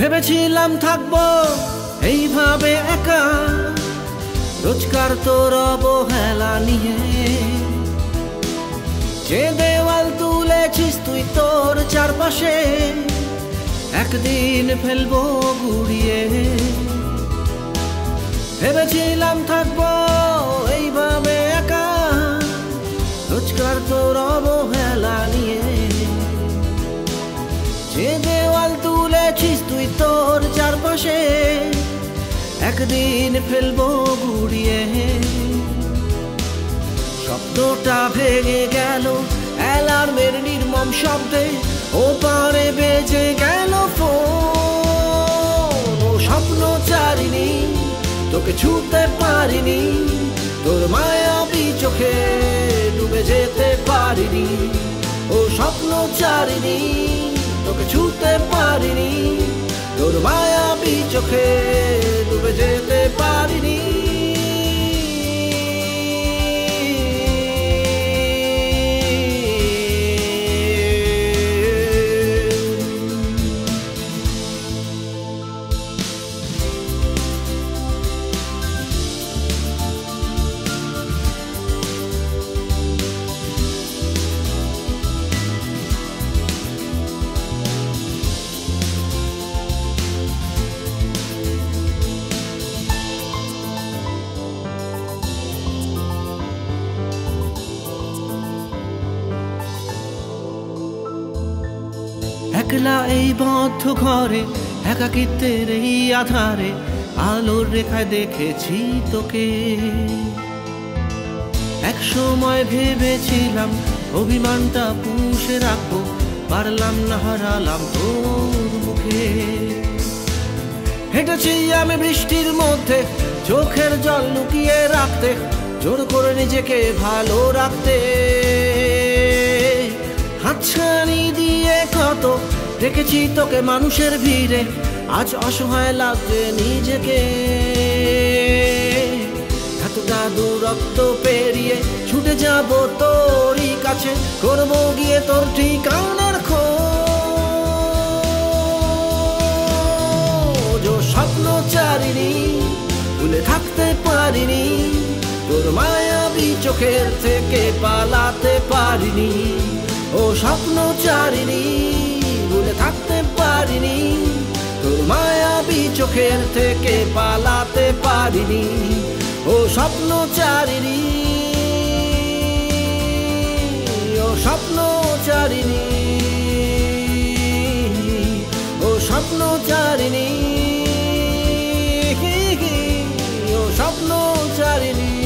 ভেবেছিলাম থাকব এইভাবে একা। রোজকার তোর অবহেলা নিয়ে। যে দেওয়াল তুলেছিস তুই তোর চারপাশে, একদিন ফেলব গুড়িয়ে। ভেবেছিলাম থাকব এইভাবে একা। রোজকার তোর অবহেলা নিয়ে। যে দেওয়াল তুলেছিস তুই তোর চারপাশে। একদিন ফেলব গুড়িয়ে। শব্দটা ভেঙে গেল, অ্যালার্মের নির্মম শব্দে। ও পারে বেজে গেল ফোন। ও স্বপ্ন চারিনি, তোকে ছুতে পারিনি। তোর মায়াবী চোখে ডুবে যেতে পারিনি। ও স্বপ্ন চারিনি। তোকে ছুতে পারিনি। তোর মায়াবী চোখে ডুবে যেতে পারিনি। একলা এই বদ্ধ ঘরে, একাকিত্বের এই আধারে, আলোর রেখায় দেখেছি তোকে। এক সময় ভেবেছিলাম অভিমানটা পুষে রাখব, পারলাম না, হারালাম তোর মুখে। হেঁটেছি আমি বৃষ্টির মধ্যে, চোখের জল লুকিয়ে রাখতে, জোর করে নিজেকে ভালো রাখতে। হাতছানি দিয়ে কত দেখেছি তোকে মানুষের ভিড়ে। আজ অসহায় লাগছে নিজেকে। এতটা দূরত্ব পেরিয়ে ছুটে যাব তোরই কাছে। করব গিয়ে তোর ঠিকানার ও স্বপ্ন চারিনি ভুলে থাকতে পারিনি। তোর মায়াবী চোখের থেকে পালাতে পারিনি। ও স্বপ্ন চারিনি সঙ্গে থাকতে পারিনি। তোর মায়াবি চোখের থেকে পালাতে পারিনি। ও স্বপ্ন চারিনি। ও স্বপ্ন চারিনি। ও স্বপ্ন চারিনি। ও স্বপ্ন চারিনি।